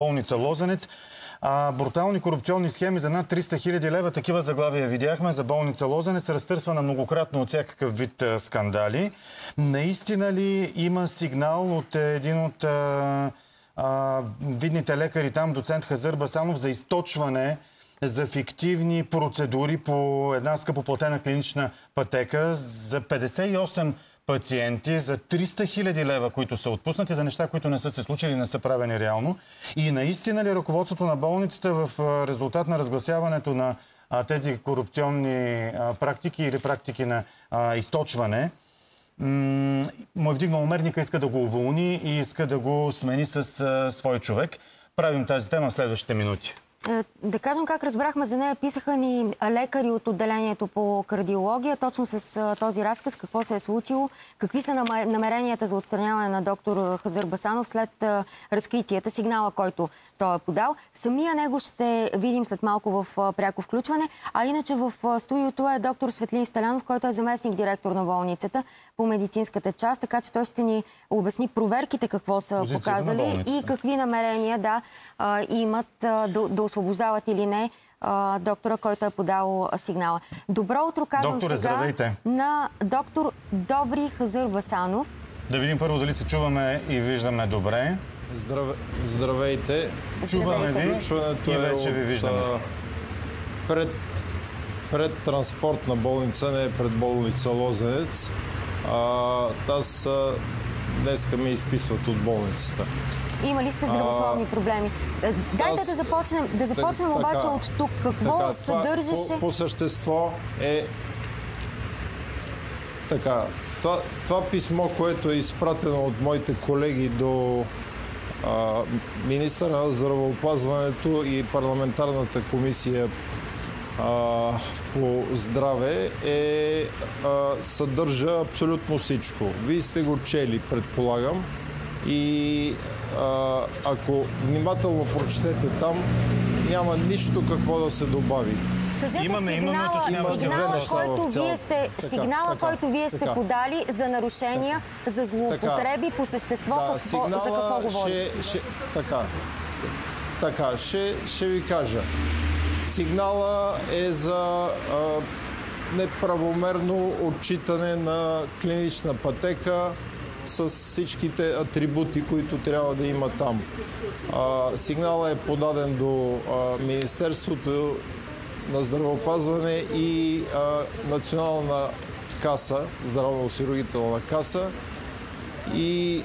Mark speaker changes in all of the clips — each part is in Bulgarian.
Speaker 1: болница Лозенец. А, брутални корупционни схеми за над 300 хиляди лева, такива заглавия видяхме за болница Лозенец, разтърсвана многократно от всякакъв вид а, скандали. Наистина ли има сигнал от един от а, а, видните лекари там, доцент Хазър Басанов, за източване за фиктивни процедури по една скъпоплатена клинична пътека за 58 пациенти за 300 хиляди лева, които са отпуснати за неща, които не са се случили не са правени реално. И наистина ли ръководството на болницата в резултат на разгласяването на тези корупционни практики или практики на източване, му е вдигнал умерника, иска да го уволни и иска да го смени с свой човек. Правим тази тема в следващите минути.
Speaker 2: Е, да кажем как разбрахме за нея. Писаха ни лекари от отделението по кардиология, точно с този разказ, какво се е случило, какви са намеренията за отстраняване на доктор Хазър Басанов след разкритията, сигнала, който той е подал. Самия него ще видим след малко в пряко включване, а иначе в студиото е доктор Светлин Сталянов, който е заместник директор на болницата по медицинската част, така че той ще ни обясни проверките какво са Позицията показали и какви намерения да имат да, да освобождават или не а, доктора, който е подал сигнала. Добро утро, казвам
Speaker 1: Докторе,
Speaker 2: сега
Speaker 1: здравейте.
Speaker 2: на доктор Добри Хазър Васанов.
Speaker 1: Да видим първо дали се чуваме и виждаме добре.
Speaker 3: Здраве... Здравейте.
Speaker 1: Чуваме ви и е вече ви виждаме.
Speaker 3: Пред, пред транспортна болница, не е пред болница Лозенец. А, аз днеска ме изписват от болницата.
Speaker 2: Има ли сте здравословни а, проблеми? Е, дайте аз, да започнем, да започнем обаче от тук. Какво така, съдържаше?
Speaker 3: Това, по, по същество е така. Това, това писмо, което е изпратено от моите колеги до а, на здравеопазването и парламентарната комисия а, по здраве е, а, съдържа абсолютно всичко. Вие сте го чели, предполагам. И ако внимателно прочетете там, няма нищо какво да се добави.
Speaker 2: Кажете имаме, сигнала, имаме сигнала, който вие сте, така, сигнала, така, който вие сте така. подали за нарушения, така, за злоупотреби по същество, да, какво, сигнала за какво говорите?
Speaker 3: Ще, ще, така, така ще, ще ви кажа. Сигнала е за а, неправомерно отчитане на клинична пътека, с всичките атрибути, които трябва да има там. А, сигнала е подаден до а, Министерството на здравеопазване и а, Национална каса, здравно-осигурителна каса и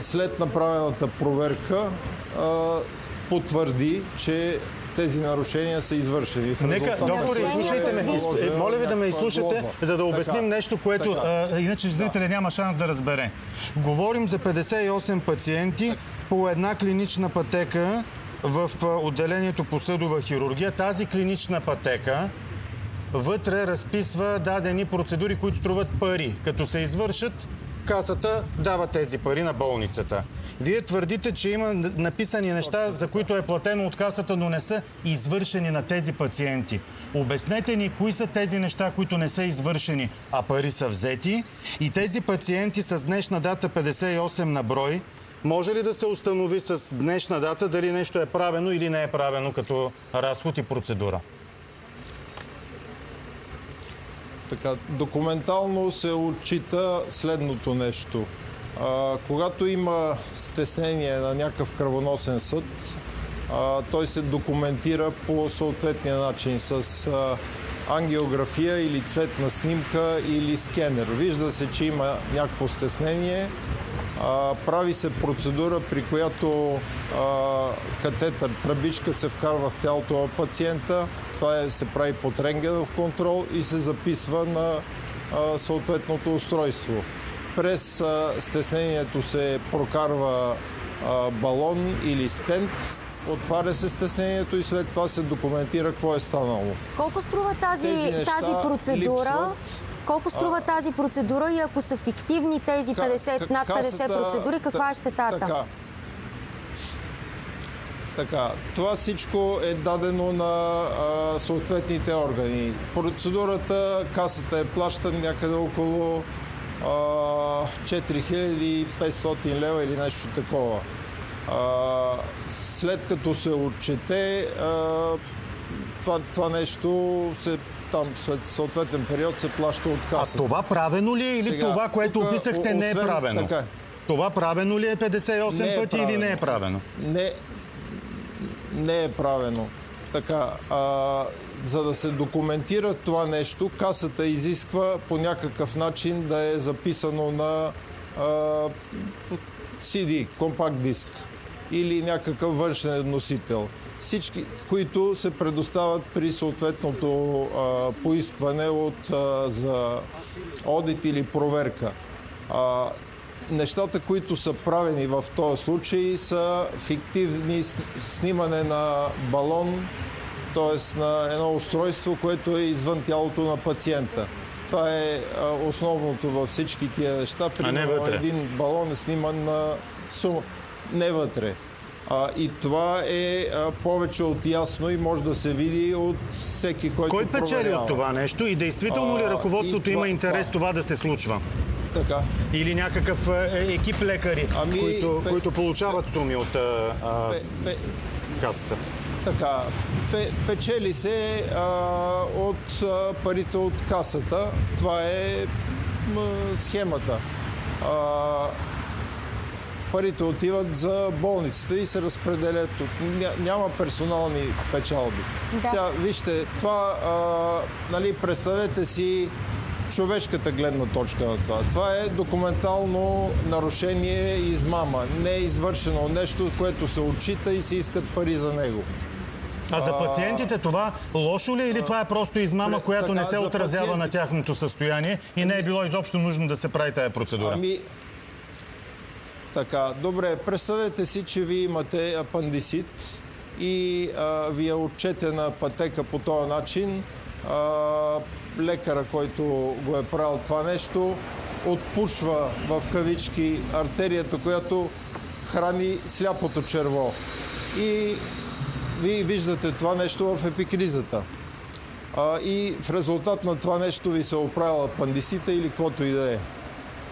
Speaker 3: след направената проверка потвърди, че тези нарушения са извършени.
Speaker 1: Нека, доктор, изслушайте ме. Моля ви да ме изслушате, за да обясним нещо, което иначе зрителя няма шанс да разбере. Говорим за 58 пациенти по една клинична пътека в отделението по съдова хирургия. Тази клинична пътека вътре разписва дадени процедури, които струват пари. Като се извършат, касата дава тези пари на болницата. Вие твърдите, че има написани неща, за които е платено от касата, но не са извършени на тези пациенти. Обяснете ни кои са тези неща, които не са извършени, а пари са взети. И тези пациенти с днешна дата 58 на брой, може ли да се установи с днешна дата дали нещо е правено или не е правено като разход и процедура?
Speaker 3: Така, документално се отчита следното нещо. А, когато има стеснение на някакъв кръвоносен съд, а, той се документира по съответния начин с а, ангиография или цветна снимка или скенер. Вижда се, че има някакво стеснение. А, прави се процедура, при която а, катетър, тръбичка се вкарва в тялото на пациента. Това е, се прави под рентгенов контрол и се записва на а, съответното устройство. През а, стеснението се прокарва а, балон или стент, отваря се стеснението и след това се документира какво е станало.
Speaker 2: Колко струва тази, тази процедура? Липсват. Колко струва а, тази процедура и ако са фиктивни тези 50, над 50 процедури, каква е щетата? Така,
Speaker 3: така, това всичко е дадено на а, съответните органи. Процедурата, касата е плаща някъде около а, 4500 лева или нещо такова. А, след като се отчете, това, това нещо се там след съответен период се плаща от
Speaker 1: А
Speaker 3: касата.
Speaker 1: това правено ли е или
Speaker 3: Сега,
Speaker 1: това, което
Speaker 3: тук,
Speaker 1: описахте, не е правено?
Speaker 3: така.
Speaker 1: Това правено ли е 58
Speaker 3: Не е
Speaker 1: пъти или
Speaker 3: правено.
Speaker 1: не е правено?
Speaker 3: не, не е правено. Така, а, за да се документира това нещо, касата изисква по някакъв начин да е записано на а, CD, компакт диск или някакъв външен носител. Всички, които се предоставят при съответното а, поискване от, а, за одит или проверка. А, нещата, които са правени в този случай са фиктивни снимане на балон, т.е. на едно устройство, което е извън тялото на пациента. Това е основното във всички тия неща. Примерно един балон е сниман на сума, не вътре. А, и това е а, повече от ясно и може да се види от всеки, който
Speaker 1: Кой печели
Speaker 3: проверява.
Speaker 1: от това нещо и действително ли ръководството
Speaker 3: и
Speaker 1: има
Speaker 3: това-
Speaker 1: интерес
Speaker 3: това-
Speaker 1: това да се случва?
Speaker 3: Така.
Speaker 1: Или някакъв е, екип лекари,
Speaker 3: Ами,
Speaker 1: които,
Speaker 3: пе-
Speaker 1: които получават суми от а,
Speaker 3: Пе, пе,
Speaker 1: касата?
Speaker 3: Така, пе, печели се а, от а, парите от касата. Това е м, схемата. А, парите отиват за болницата и се разпределят. Няма персонални печалби.
Speaker 2: Да.
Speaker 3: Сега, вижте, това, а, нали, представете си човешката гледна точка на това. Това е документално нарушение и измама. Не е извършено нещо, което се отчита и се искат пари за него.
Speaker 1: А за пациентите това лошо ли е или това е просто измама, която не
Speaker 3: така,
Speaker 1: се
Speaker 3: за
Speaker 1: отразява на
Speaker 3: пациентите-
Speaker 1: тяхното състояние и не е било изобщо нужно да се прави тая процедура?
Speaker 3: Ами, така, добре, представете си, че вие имате апандисит и а, ви е отчетена пътека по този начин. А, лекара, който го е правил това нещо, отпушва в кавички артерията, която храни сляпото черво. И вие виждате това нещо в епикризата. А, и в резултат на това нещо ви се оправила апандисита или каквото и да е.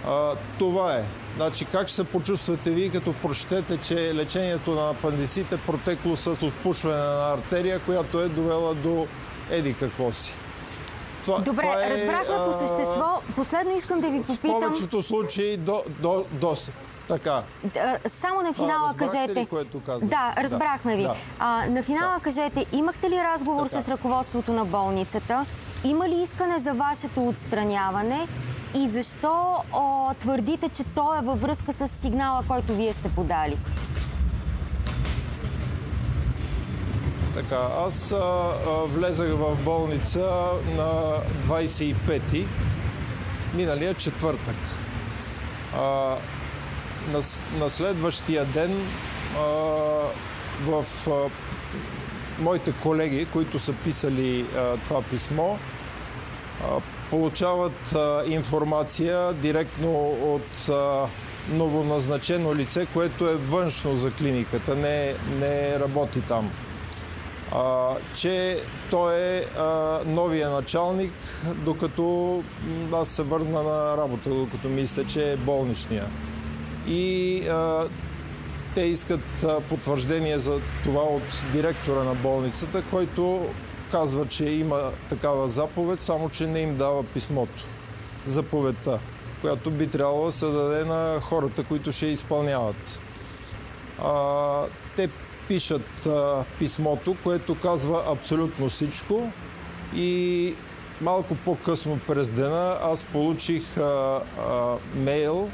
Speaker 3: А, това е. Значи, как ще се почувствате вие, като прочетете, че лечението на апандисит е протекло с отпушване на артерия, която е довела до еди какво си. Това,
Speaker 2: Добре,
Speaker 3: това е,
Speaker 2: разбрахме по
Speaker 3: а,
Speaker 2: същество. Последно искам да ви
Speaker 3: В
Speaker 2: попитам.
Speaker 3: повечето случаи до, до, до, така.
Speaker 2: А, Само на финала
Speaker 3: ли,
Speaker 2: кажете.
Speaker 3: което казах?
Speaker 2: Да, разбрахме ви.
Speaker 3: Да.
Speaker 2: А, на финала
Speaker 3: Да.
Speaker 2: кажете, имахте ли разговор
Speaker 3: Така.
Speaker 2: с ръководството на болницата? Има ли искане за вашето отстраняване? И защо о, твърдите, че то е във връзка с сигнала, който вие сте подали?
Speaker 3: Така, аз а, влезах в болница на 25-ти, миналия четвъртък. А, на, на следващия ден а, в а, моите колеги, които са писали а, това писмо, а, получават а, информация директно от а, новоназначено лице, което е външно за клиниката, не, не работи там. А, че той е а, новия началник, докато аз се върна на работа, докато ми изтече болничния. И а, те искат потвърждение за това от директора на болницата, който казва, че има такава заповед, само че не им дава писмото. Заповедта, която би трябвало да се даде на хората, които ще изпълняват. А, те пишат а, писмото, което казва абсолютно всичко и малко по-късно през дена аз получих а, а, мейл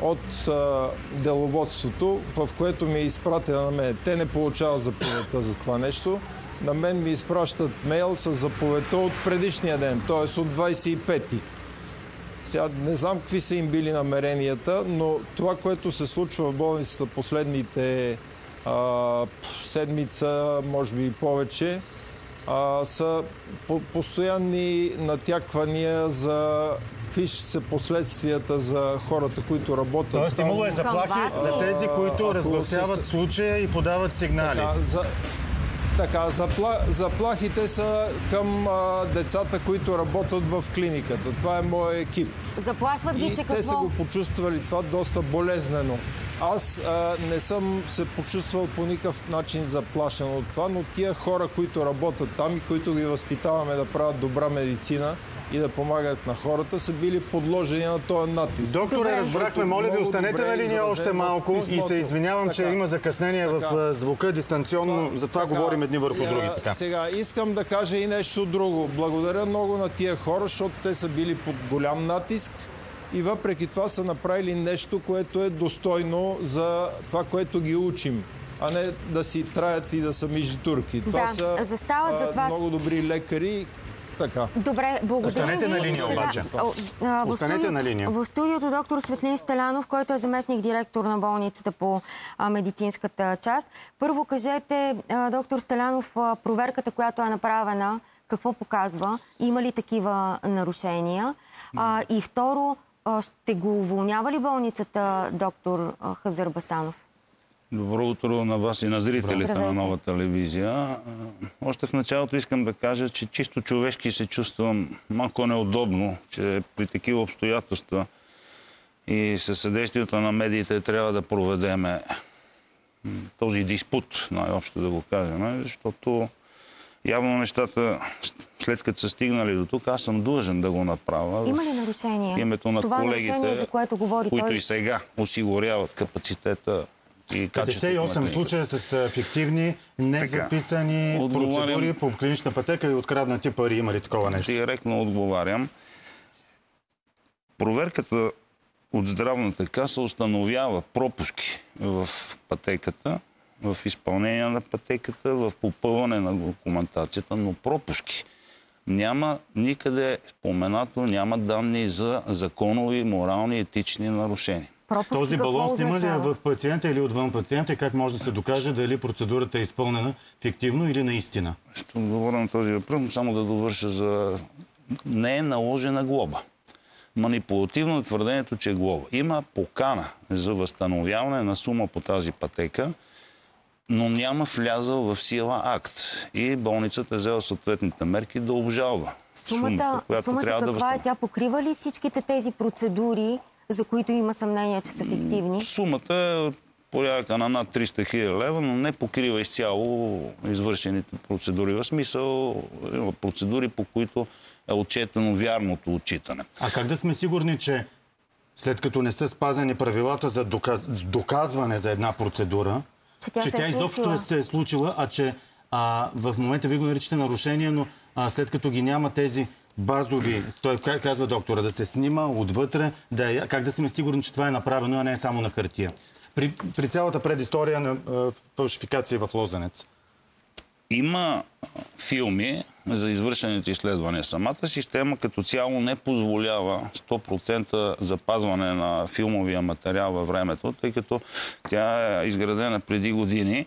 Speaker 3: от а, деловодството, в което ми е изпратена на мен. Те не получават заповедта за това нещо. На мен ми изпращат мейл с заповедта от предишния ден, т.е. от 25-ти. Сега не знам какви са им били намеренията, но това, което се случва в болницата последните а, седмица, може би и повече, а, са по- постоянни натяквания за какви ще са последствията за хората, които работят
Speaker 1: Тоест имало е заплахи за тези, които разгласяват
Speaker 3: се-
Speaker 1: случая и подават сигнали.
Speaker 3: Така, за, така запла, заплахите са към а, децата, които работят в клиниката. Това е моят екип.
Speaker 2: Заплашват ги,
Speaker 3: И
Speaker 2: че
Speaker 3: те са
Speaker 2: какво?
Speaker 3: го почувствали това доста болезнено. аз а, не съм се почувствал по никакъв начин заплашен от това, но тия хора, които работят там и които ги възпитаваме да правят добра медицина и да помагат на хората, са били подложени на този натиск.
Speaker 1: Докторе, разбрахме, моля ви, останете на линия още
Speaker 3: в
Speaker 1: малко и се извинявам, че
Speaker 3: Така.
Speaker 1: има закъснение в
Speaker 3: Така.
Speaker 1: а, звука дистанционно, затова
Speaker 3: Така,
Speaker 1: говорим едни върху други. Така.
Speaker 3: Сега искам да кажа и нещо друго. Благодаря много на тия хора, защото те са били под голям натиск и въпреки това са направили нещо, което е достойно за това, което ги учим а не да си траят и да са мижитурки. Това
Speaker 2: Да,
Speaker 3: са
Speaker 2: застават зад
Speaker 3: а,
Speaker 2: вас.
Speaker 3: много добри лекари. Така.
Speaker 2: Добре, благодарим
Speaker 1: Останете
Speaker 2: ви.
Speaker 1: на линия
Speaker 2: Сега,
Speaker 1: обаче.
Speaker 2: а,
Speaker 1: Останете
Speaker 2: студиото-
Speaker 1: на линия.
Speaker 2: В студиото доктор Светлин Стелянов, който е заместник директор на болницата по а, медицинската част. Първо кажете, а, доктор Стелянов, а, проверката, която е направена, какво показва? Има ли такива нарушения? А, и второ, а, ще го уволнява ли болницата доктор Хазар Басанов?
Speaker 4: Добро утро на вас и на зрителите
Speaker 2: Здравейте.
Speaker 4: на нова телевизия. Още в началото искам да кажа, че чисто човешки се чувствам малко неудобно, че при такива обстоятелства и със съдействието на медиите трябва да проведеме този диспут, най-общо да го кажем, защото явно нещата, след като са стигнали до тук, аз съм длъжен да го направя.
Speaker 2: Има ли нарушение?
Speaker 4: името на
Speaker 2: Това
Speaker 4: колегите,
Speaker 2: нарушение, за което говори
Speaker 4: които
Speaker 2: той.
Speaker 4: и сега осигуряват капацитета и качеството на
Speaker 1: 58
Speaker 4: клиниката.
Speaker 1: случая с а, фиктивни, незаписани
Speaker 4: Отговарям.
Speaker 1: процедури по клинична пътека и откраднати пари. Има ли такова нещо?
Speaker 4: Директно отговарям. Проверката от здравната каса установява пропуски в пътеката, в изпълнение на пътеката, в попълване на документацията, но пропуски. Няма никъде споменато, няма данни за законови, морални, етични нарушения.
Speaker 2: Пропуски
Speaker 1: Този балон снима ли е в пациента или отвън пациента и как може да се докаже дали процедурата е изпълнена фиктивно или наистина?
Speaker 4: Ще отговоря на този въпрос, само да довърша за... Не е наложена глоба. Манипулативно е твърдението, че е глоба. Има покана за възстановяване на сума по тази пътека, но няма влязъл в сила акт. И болницата е взела съответните мерки да обжалва
Speaker 2: Сумата,
Speaker 4: която
Speaker 2: сумата
Speaker 4: трябва да
Speaker 2: каква е? Тя покрива ли всичките тези процедури, за които има съмнение, че са фиктивни?
Speaker 4: Сумата е порядъка на над 300 хиляди лева, но не покрива изцяло извършените процедури. В смисъл има процедури, по които е отчетено вярното отчитане.
Speaker 1: А как да сме сигурни, че след като не са спазени правилата за доказ... доказване за една процедура,
Speaker 2: Че тя се е
Speaker 1: изобщо е се е случила, а че а, в момента ви го наричате нарушение, но а, след като ги няма тези базови, той казва доктора, да се снима отвътре, да е, как да сме сигурни, че това е направено, а не е само на хартия. При, при цялата предистория на а, фалшификация в Лозенец.
Speaker 4: Има филми за извършените изследвания. Самата система като цяло не позволява 100% запазване на филмовия материал във времето, тъй като тя е изградена преди години.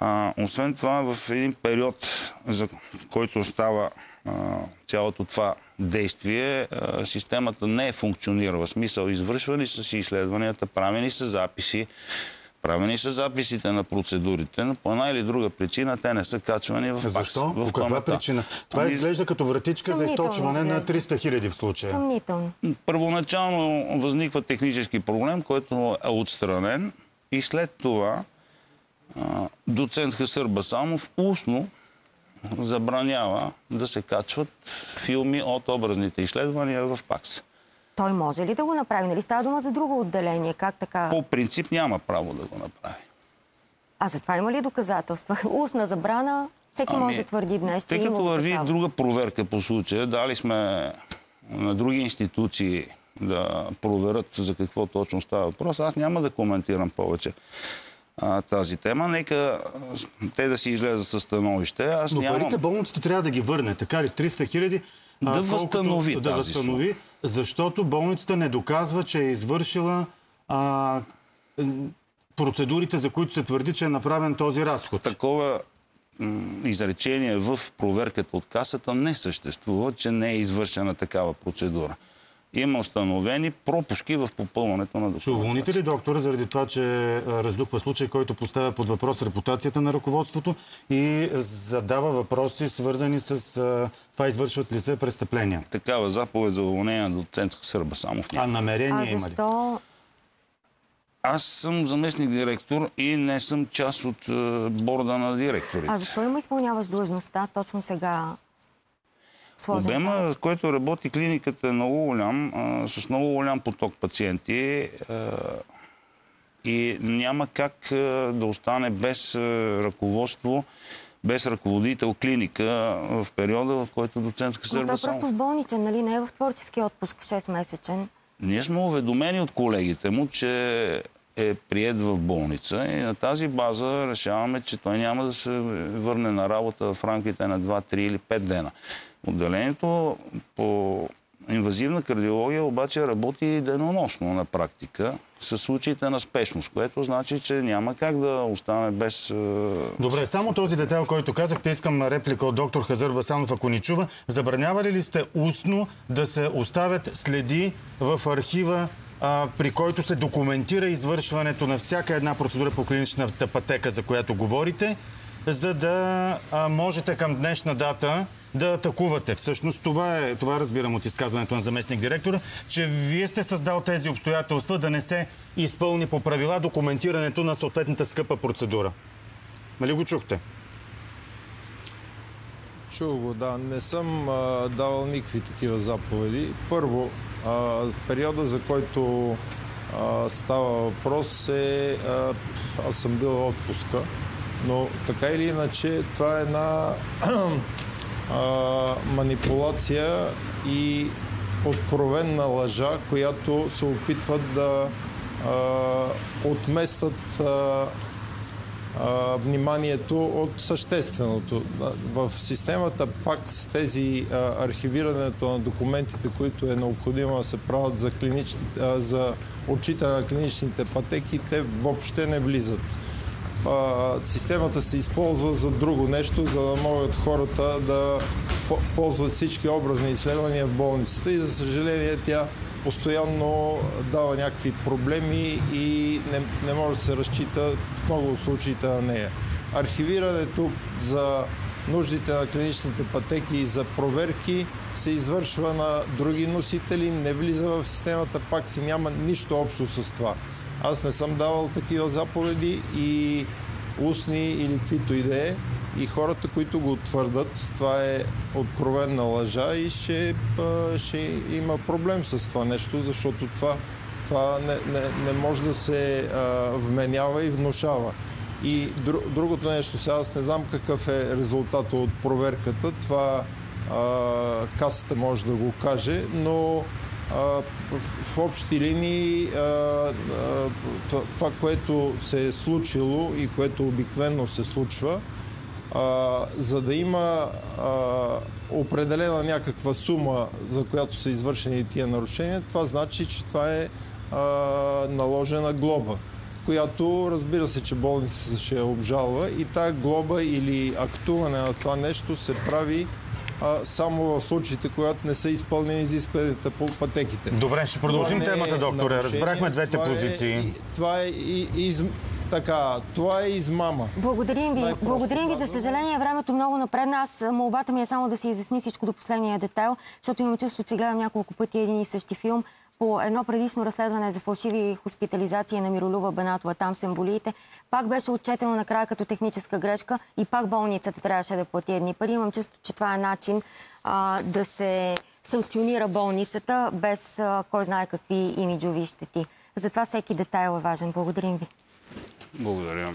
Speaker 4: А, освен това, в един период, за който става цялото това действие, системата не е функционирала. Смисъл, извършвани са си изследванията, правени са записи, правени са записите на процедурите, но по една или друга причина те не са качвани в пакс,
Speaker 1: Защо?
Speaker 4: в
Speaker 1: По каква причина? Това
Speaker 4: Ами,
Speaker 1: изглежда като вратичка за
Speaker 2: Съмнително
Speaker 1: източване на
Speaker 2: изглежда.
Speaker 1: 300 хиляди в случая.
Speaker 2: Съмнително.
Speaker 4: Първоначално възниква технически проблем, който е отстранен и след това а, доцент Хасър Басанов устно забранява да се качват филми от образните изследвания в ПАКС.
Speaker 2: Той може ли да го направи? Нали става дума за друго отделение? Как така?
Speaker 4: По принцип няма право да го направи.
Speaker 2: А за това има ли доказателства? Устна забрана, всеки може да твърди днес, че
Speaker 4: Ами, Тъй
Speaker 2: е
Speaker 4: като върви
Speaker 2: такава.
Speaker 4: друга проверка по случая, дали сме на други институции да проверят за какво точно става въпрос, аз няма да коментирам повече а, тази тема. Нека те да си излезат със становище. Аз
Speaker 1: Но
Speaker 4: нямам...
Speaker 1: парите болницата трябва да ги върне, така ли? 300 хиляди.
Speaker 4: Да възстанови
Speaker 1: да
Speaker 4: тази
Speaker 1: възстанови, защото болницата не доказва, че е извършила а, процедурите, за които се твърди, че е направен този разход.
Speaker 4: Такова изречение в проверката от касата не съществува, че не е извършена такава процедура. Има установени пропуски в попълването на
Speaker 1: Ще уволните
Speaker 4: документацията.
Speaker 1: ли доктора заради това, че раздухва случай, който поставя под въпрос репутацията на ръководството и задава въпроси, свързани с а, това извършват ли се престъпления?
Speaker 4: Такава заповед за уволнение на доцент Сърба Самов няма.
Speaker 1: А намерение има ли?
Speaker 4: Аз съм заместник директор и не съм част от е, борда на директорите.
Speaker 2: А защо има изпълняваш длъжността точно сега? Сложен
Speaker 4: Обема, с който работи клиниката е много голям, а, с много голям поток пациенти а, и няма как а, да остане без ръководство, без ръководител клиника в периода, в който доцент
Speaker 2: Но
Speaker 4: Хасър
Speaker 2: той е просто в болничен, нали? Не е в творчески отпуск 6-месечен.
Speaker 4: Ние сме уведомени от колегите му, че е прият в болница и на тази база решаваме, че той няма да се върне на работа в рамките на 2, 3 или 5 дена. Отделението по инвазивна кардиология обаче работи деноносно на практика с случаите на спешност, което значи, че няма как да остане без... е,
Speaker 1: Добре, само този детайл, който казахте, искам реплика от доктор Хазър Басанов, ако ни чува. Забранявали ли сте устно да се оставят следи в архива, при който се документира извършването на всяка една процедура по клиничната пътека, за която говорите, за да а, можете към днешна дата да атакувате. Всъщност това, е, това разбирам от изказването на заместник директора, че вие сте създал тези обстоятелства да не се изпълни по правила документирането на съответната скъпа процедура. Нали го чухте?
Speaker 3: Чул го, да. Не съм а, давал никакви такива заповеди. Първо, а, периода, за който а, става въпрос е... Аз съм бил отпуска, но така или иначе това е една манипулация и откровенна лъжа, която се опитват да а, отместят а, а, вниманието от същественото. В системата пак с тези а, архивирането на документите, които е необходимо да се правят за, клинични, а, за отчитане на клиничните пътеки, те въобще не влизат. А, системата се използва за друго нещо, за да могат хората да по- ползват всички образни изследвания в болницата и за съжаление тя постоянно дава някакви проблеми и не, не може да се разчита в много случаите на нея. Архивирането за нуждите на клиничните пътеки и за проверки се извършва на други носители, не влиза в системата, пак си няма нищо общо с това. Аз не съм давал такива заповеди и устни или каквито и да е. И хората, които го твърдат, това е откровенна лъжа и ще, ще има проблем с това нещо, защото това, това не, не, не може да се а, вменява и внушава. И дру, другото нещо, сега аз не знам какъв е резултат от проверката, това а, касата може да го каже, но в, общи линии това, което се е случило и което обикновено се случва, за да има определена някаква сума, за която са извършени тия нарушения, това значи, че това е наложена глоба, която разбира се, че болницата ще я обжалва и тая глоба или актуване на това нещо се прави а, само в случаите, когато не са изпълнени изискванията по пътеките.
Speaker 1: Добре, ще продължим
Speaker 3: Това е
Speaker 1: темата, докторе.
Speaker 3: нарушение,
Speaker 1: Разбрахме двете
Speaker 3: това е-
Speaker 1: позиции.
Speaker 3: това е и, из, така, това е измама.
Speaker 2: Благодарим ви.
Speaker 3: Най-просто
Speaker 2: Благодарим ви. За съжаление, времето много напредна. Аз молбата ми е само да се изясни всичко до последния детайл, защото имам чувство, че гледам няколко пъти един и същи филм. По едно предишно разследване за фалшиви хоспитализации на Миролюба Бенатова, там с емболиите, пак беше отчетено накрая като техническа грешка и пак болницата трябваше да плати едни пари. Имам чувство, че това е начин а, да се санкционира болницата без а, кой знае какви имиджови щети. Затова всеки детайл е важен. Благодарим ви.
Speaker 4: Благодаря.